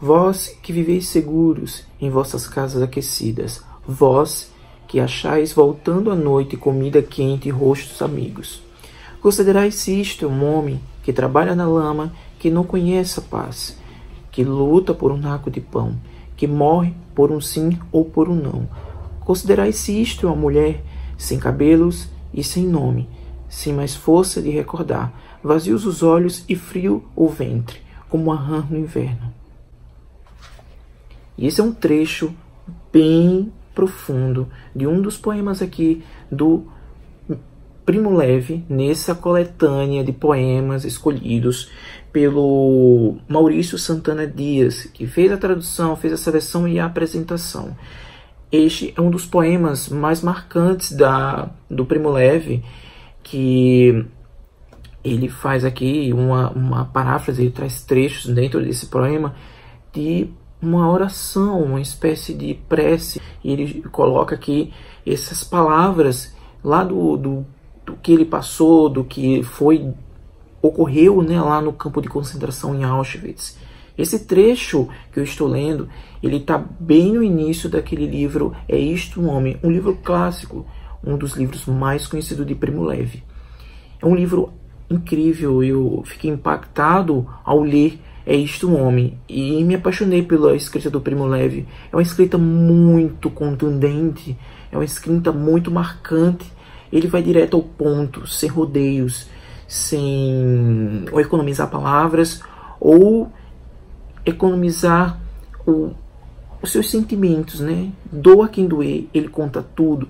Vós que viveis seguros em vossas casas aquecidas, vós que achais voltando à noite comida quente e rostos amigos. Considerai-se isto um homem que trabalha na lama, que não conhece a paz, que luta por um naco de pão, que morre por um sim ou por um não. Considerai-se isto uma mulher sem cabelos e sem nome, sem mais força de recordar, vazios os olhos e frio o ventre, como uma rã no inverno. E esse é um trecho bem profundo de um dos poemas aqui do Primo Levi, nessa coletânea de poemas escolhidos pelo Maurício Santana Dias, que fez a tradução, fez a seleção e a apresentação. Este é um dos poemas mais marcantes da, do Primo Levi, que ele faz aqui uma, uma paráfrase, ele traz trechos dentro desse poema de uma oração, uma espécie de prece. E ele coloca aqui essas palavras lá do, do, do que ele passou, do que foi ocorreu né, lá no campo de concentração em Auschwitz. Esse trecho que eu estou lendo, ele está bem no início daquele livro É Isto um Homem, um livro clássico, um dos livros mais conhecidos de Primo Levi. É um livro incrível, eu fiquei impactado ao ler é Isto um Homem. E me apaixonei pela escrita do Primo Levi. É uma escrita muito contundente, é uma escrita muito marcante. Ele vai direto ao ponto, sem rodeios, sem ou economizar palavras ou economizar o, os seus sentimentos, né? Doa quem doer, ele conta tudo.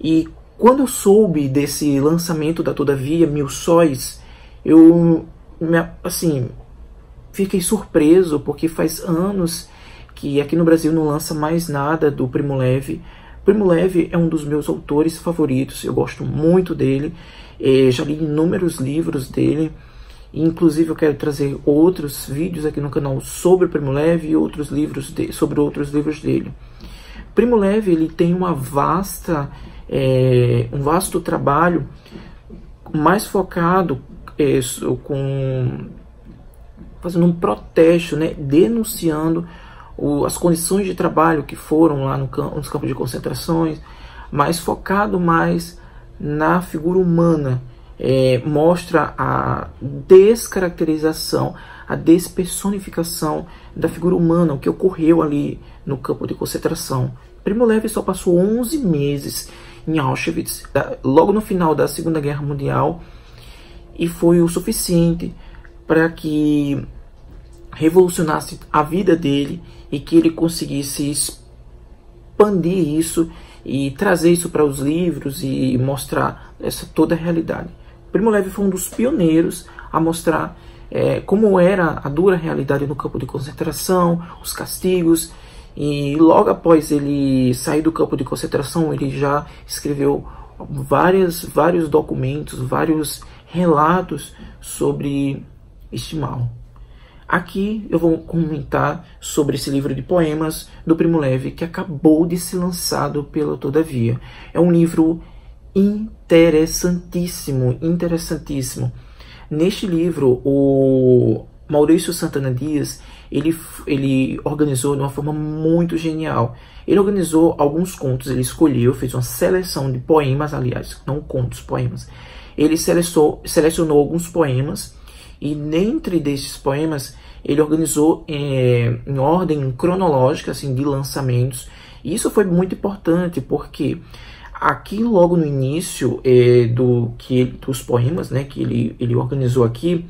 E quando eu soube desse lançamento da Todavia, Mil Sóis, eu assim fiquei surpreso porque faz anos que aqui no Brasil não lança mais nada do Primo Levi. Primo Levi é um dos meus autores favoritos, eu gosto muito dele, é, já li inúmeros livros dele, inclusive eu quero trazer outros vídeos aqui no canal sobre Primo Levi e outros livros de, sobre outros livros dele. Primo Levi ele tem uma vasta, é, um vasto trabalho mais focado é, com fazendo um protesto, né, denunciando o, as condições de trabalho que foram lá no, nos campos de concentrações, mas focado mais na figura humana, é, mostra a descaracterização, a despersonificação da figura humana, o que ocorreu ali no campo de concentração. Primo Levi só passou 11 meses em Auschwitz, logo no final da Segunda Guerra Mundial, e foi o suficiente para que revolucionasse a vida dele e que ele conseguisse expandir isso e trazer isso para os livros e mostrar essa toda a realidade. Primo Levi foi um dos pioneiros a mostrar é, como era a dura realidade no campo de concentração, os castigos, e logo após ele sair do campo de concentração, ele já escreveu várias, vários documentos, vários relatos sobre este mal. Aqui eu vou comentar sobre esse livro de poemas do Primo Levi que acabou de ser lançado pela Todavia. É um livro interessantíssimo, interessantíssimo. Neste livro, o Maurício Santana Dias, ele, ele organizou de uma forma muito genial. Ele organizou alguns contos, ele escolheu, fez uma seleção de poemas, aliás, não contos, poemas. Ele selecionou, selecionou alguns poemas e dentre desses poemas, ele organizou é, em ordem cronológica assim, de lançamentos. E isso foi muito importante porque aqui logo no início é, do que dos poemas né, que ele, ele organizou aqui,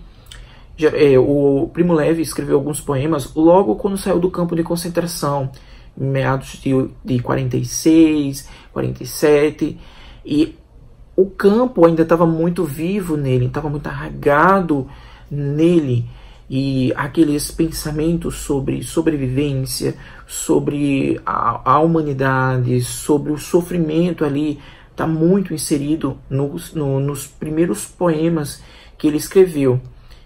já, é, o Primo Levi escreveu alguns poemas logo quando saiu do campo de concentração, meados de, de 46, 47, e o campo ainda estava muito vivo nele, estava muito arraigado nele e aqueles pensamentos sobre sobrevivência, sobre a, a humanidade, sobre o sofrimento ali, está muito inserido nos, no, nos primeiros poemas que ele escreveu.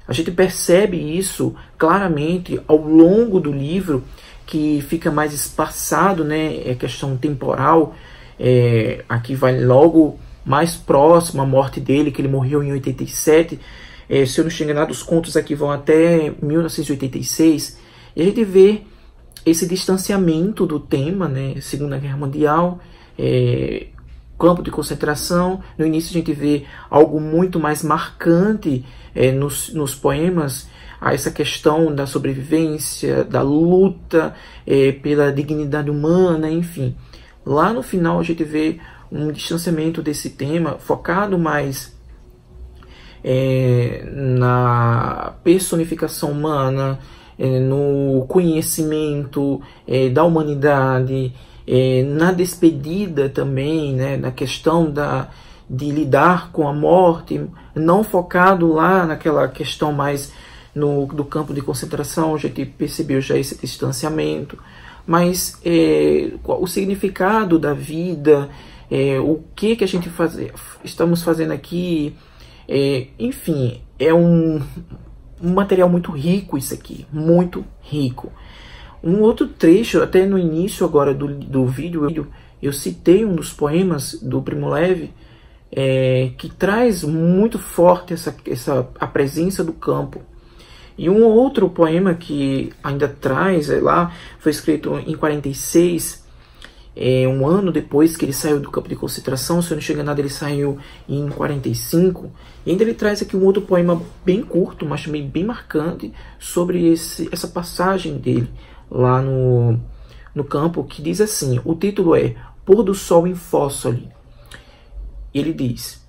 A gente percebe isso claramente ao longo do livro, que fica mais espaçado, né? É questão temporal. É, aqui vai logo mais próximo a morte dele, que ele morreu em 87 é, se eu não estiver enganado, os contos aqui vão até 1986. E a gente vê esse distanciamento do tema, né, Segunda Guerra Mundial, é, campo de concentração. No início a gente vê algo muito mais marcante é, nos, nos poemas, a essa questão da sobrevivência, da luta é, pela dignidade humana, enfim. Lá no final a gente vê um distanciamento desse tema, focado mais é, na personificação humana, é, no conhecimento é, da humanidade, é, na despedida também, né, na questão da, de lidar com a morte, não focado lá naquela questão mais no, do campo de concentração, a gente percebeu já esse distanciamento, mas é, o significado da vida, é, o que que a gente faz, estamos fazendo aqui, é, enfim, é um, um material muito rico isso aqui, muito rico. Um outro trecho, até no início agora do, do vídeo, eu citei um dos poemas do Primo Levi, é, que traz muito forte essa, essa, a presença do campo. E um outro poema que ainda traz, é lá, foi escrito em 46, é, um ano depois que ele saiu do campo de concentração, se eu não chega nada, ele saiu em 45. E ainda ele traz aqui um outro poema bem curto, mas também bem marcante, sobre esse, essa passagem dele lá no, no campo, que diz assim: o título é Pôr do Sol em Fóssole. Ele diz: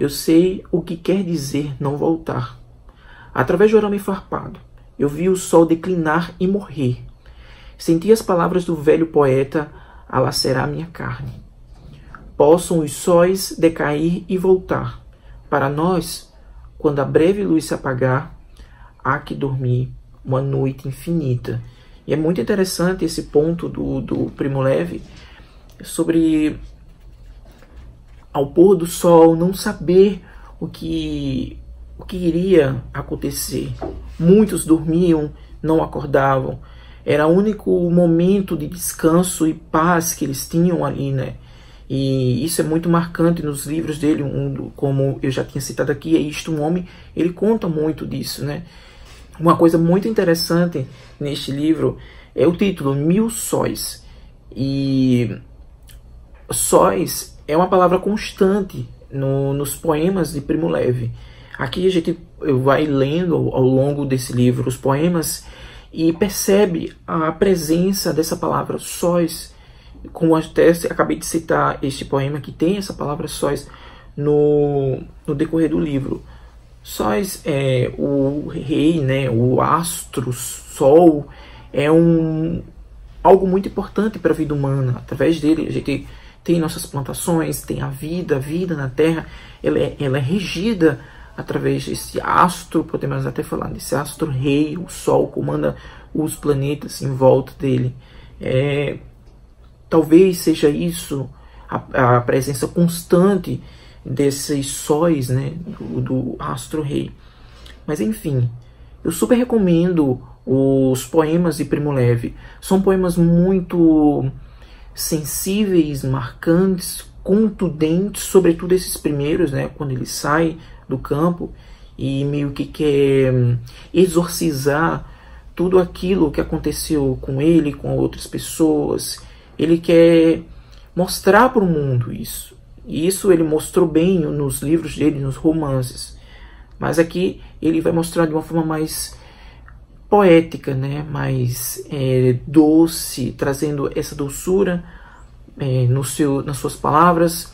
Eu sei o que quer dizer não voltar. Através do arame farpado, eu vi o sol declinar e morrer. Senti as palavras do velho poeta a lacerar minha carne. Possam os sóis decair e voltar. Para nós, quando a breve luz se apagar, há que dormir uma noite infinita. E é muito interessante esse ponto do, do Primo Levi sobre ao pôr do sol não saber o que o que iria acontecer. Muitos dormiam, não acordavam. Era o único momento de descanso e paz que eles tinham ali, né? E isso é muito marcante nos livros dele, um, como eu já tinha citado aqui, é isto um homem, ele conta muito disso, né? Uma coisa muito interessante neste livro é o título Mil Sóis. E sóis é uma palavra constante no, nos poemas de Primo Levi. Aqui a gente vai lendo ao longo desse livro os poemas e percebe a presença dessa palavra sóis, como até acabei de citar este poema que tem essa palavra sóis no, no decorrer do livro. Sóis é o rei, né, o astro, sol, é um algo muito importante para a vida humana. Através dele a gente tem nossas plantações, tem a vida, a vida na Terra, ela é, ela é regida através desse astro, podemos até falar desse astro rei, o Sol comanda os planetas em volta dele. É, talvez seja isso a, a, presença constante desses sóis, né, do, do astro rei. Mas enfim, eu super recomendo os poemas de Primo Levi. São poemas muito sensíveis, marcantes, contundentes, sobretudo esses primeiros, né, quando ele sai do campo e meio que quer hum, exorcizar tudo aquilo que aconteceu com ele, com outras pessoas. Ele quer mostrar para o mundo isso. E isso ele mostrou bem nos livros dele, nos romances. Mas aqui ele vai mostrar de uma forma mais poética, né? mais é, doce, trazendo essa doçura é, no seu, nas suas palavras,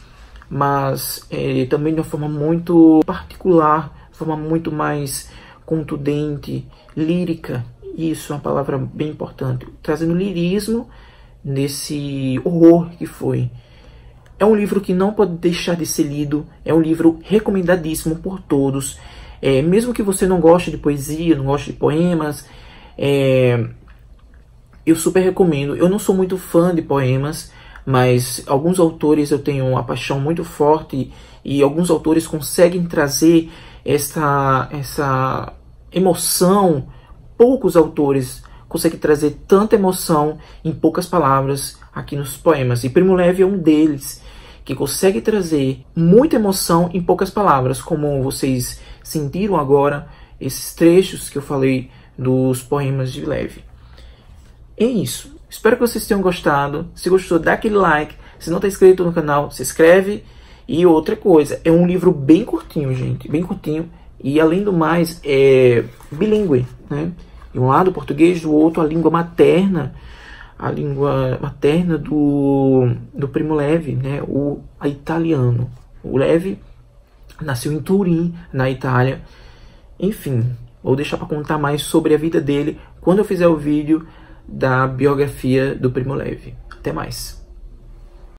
mas é, também de uma forma muito particular, de forma muito mais contundente, lírica. Isso é uma palavra bem importante, trazendo lirismo nesse horror que foi. É um livro que não pode deixar de ser lido, é um livro recomendadíssimo por todos. É, mesmo que você não goste de poesia, não goste de poemas, é, eu super recomendo. Eu não sou muito fã de poemas, mas alguns autores eu tenho uma paixão muito forte e alguns autores conseguem trazer essa, essa emoção. Poucos autores conseguem trazer tanta emoção em poucas palavras aqui nos poemas. E Primo Levi é um deles que consegue trazer muita emoção em poucas palavras, como vocês sentiram agora esses trechos que eu falei dos poemas de Levi. é isso. Espero que vocês tenham gostado. Se gostou, dá aquele like. Se não está inscrito no canal, se inscreve. E outra coisa, é um livro bem curtinho, gente, bem curtinho. E além do mais, é bilíngue, né? De um lado português, do outro a língua materna, a língua materna do, do Primo Levi, né? O a italiano. O Levi nasceu em Turim, na Itália. Enfim, vou deixar para contar mais sobre a vida dele quando eu fizer o vídeo da biografia do Primo Levi. Até mais.